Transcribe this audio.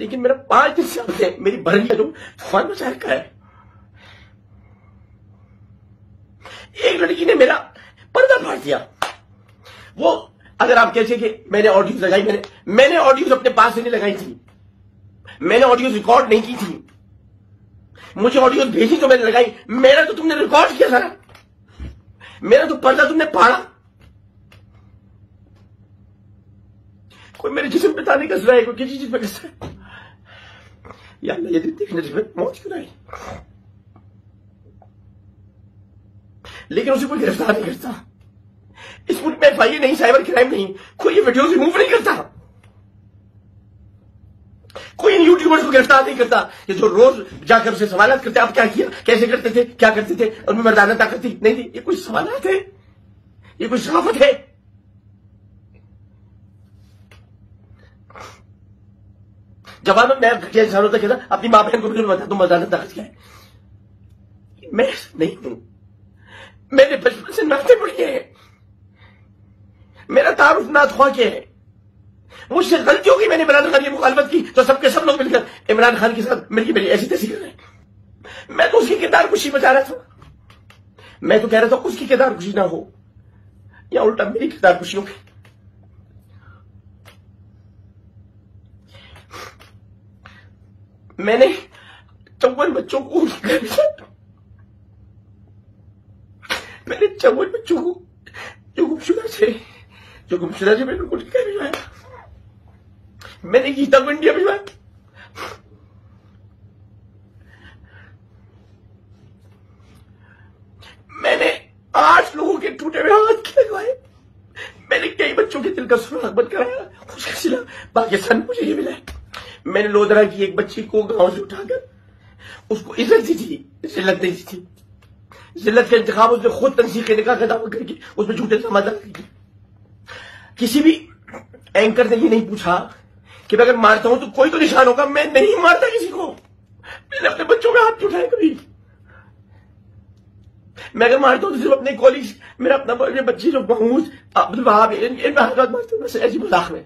लेकिन मेरा पाँच दिन से मेरी का जो तूफ़ान मचा रखा है। एक लड़की ने मेरा पर्दा फाड़ दिया। वो, अगर आप कहते कि मैंने ऑडियो लगाई, मैंने मैंने ऑडियो अपने पास से नहीं लगाई थी। मैंने ऑडियो रिकॉर्ड नहीं की थी। मुझे ऑडियो भेजी तो मैंने लगाई। मेरा तो तुमने रिकॉर्ड किया सारा मेरा तो पर्दा तुमने फाड़ा। कोई मेरे जिसम पे ताने कस रहा है, कोई किसी चीज़ पे कस रहा है। या अल्लाह ये दिन देखने से मौज क्यों आई लेकिन उसे कोई गिरफ़्तार नहीं करता इस मुल्क में एफ़ नहीं साइबर क्राइम नहीं कोई ये वीडियो रिमूव नहीं करता कोई इन यूट्यूबर्स को गिरफ़्तार नहीं करता ये जो रोज जाकर उसे सवाल करते आप क्या किया कैसे करते थे क्या करते थे उनमें मर्दाना ताकत थी नहीं नहीं ये कोई सवाल है ये कोई सहाफत है जवाब में मैं घटिया इंसानों तक ना अपनी माँ बहन को भी बता, तुम मर्दाना ताकत क्या है। मैं नहीं हूँ। मेरे बचपन से नाते पढ़ी है। मेरा तारुफ नाथ हुआ के है। मुझसे गलती होगी मैंने इमरान खान की मुखालफत की तो सबके सब लोग मिलकर इमरान खान के साथ मिलकर मेरी ऐसी तैसी कर रहे मैं तो उसकी किरदार खुशी बचा रहा था। मैं तो कह रहा था, उसकी किरदार खुशी ना हो, या उल्टा मेरी किरदार खुशी होगी मैंने चौवन बच्चों को मैंने चौवन बच्चों को जो गुमशुदा थे जो गुमशुदा थे मैंने उनको भिजवाया मैंने गीता को भिजवाया मैंने आठ लोगों के टूटे हुए हाथ खिलवाए मैंने कई बच्चों के दिल का सुराग बंद कराया उसका सिला पाकिस्तान मुझे ये मिला मैंने लोधरा की एक बच्ची को गाँव से उठाकर उसको इज़्ज़त दी थी जिल्लत दी थी। जिल्लत का इंतज़ाम उसने खुद तनसीक निकाह का दावा करके उसमें झूठे इल्ज़ाम करके किसी भी एंकर ने ये नहीं पूछा कि मैं अगर मारता हूँ तो कोई तो निशान होगा मैं नहीं मारता किसी को। मैंने अपने बच्चों का हाथ उठाया कभी? मैं अगर मारता हूँ तो सिर्फ़ अपने कॉलेज मेरा अपना बच्ची जो महमूद अब्दुल वहाब इन, इन, इन, इन, इन, इन, इन,